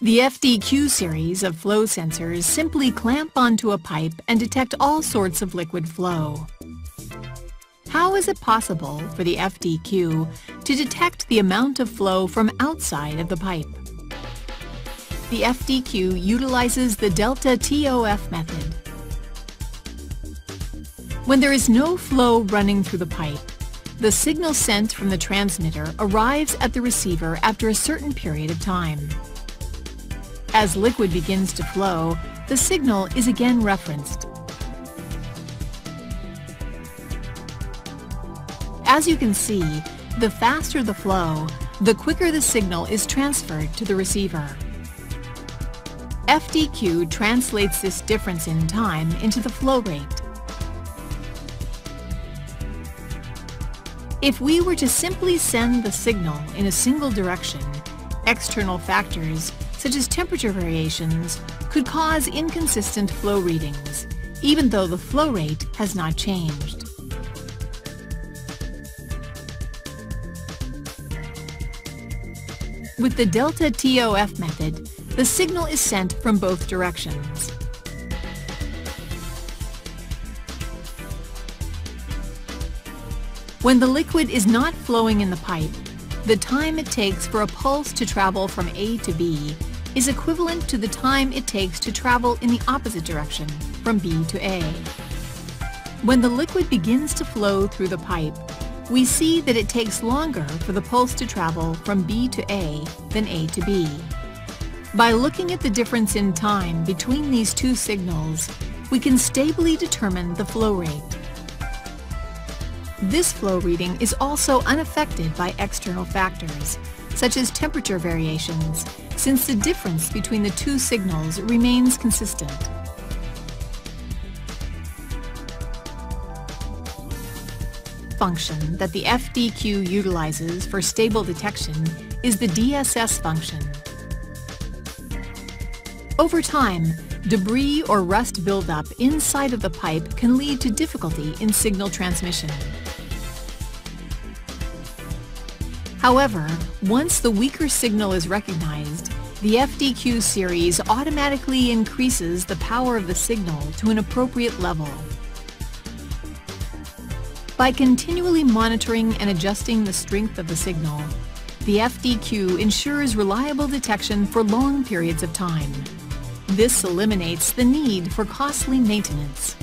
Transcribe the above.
The FDQ series of flow sensors simply clamp onto a pipe and detect all sorts of liquid flow. How is it possible for the FDQ to detect the amount of flow from outside of the pipe? The FDQ utilizes the delta TOF method. When there is no flow running through the pipe, the signal sent from the transmitter arrives at the receiver after a certain period of time. As liquid begins to flow, the signal is again referenced. As you can see, the faster the flow, the quicker the signal is transferred to the receiver. FDQ translates this difference in time into the flow rate. If we were to simply send the signal in a single direction, external factors such as temperature variations, could cause inconsistent flow readings, even though the flow rate has not changed. With the delta TOF method, the signal is sent from both directions. When the liquid is not flowing in the pipe, the time it takes for a pulse to travel from A to B is equivalent to the time it takes to travel in the opposite direction, from B to A. When the liquid begins to flow through the pipe, we see that it takes longer for the pulse to travel from B to A than A to B. By looking at the difference in time between these two signals, we can stably determine the flow rate. This flow reading is also unaffected by external factors, such as temperature variations, since the difference between the two signals remains consistent. function that the FDQ utilizes for stable detection is the DSS function. Over time, debris or rust buildup inside of the pipe can lead to difficulty in signal transmission. However, once the weaker signal is recognized, the FDQ series automatically increases the power of the signal to an appropriate level. By continually monitoring and adjusting the strength of the signal, the FDQ ensures reliable detection for long periods of time. This eliminates the need for costly maintenance.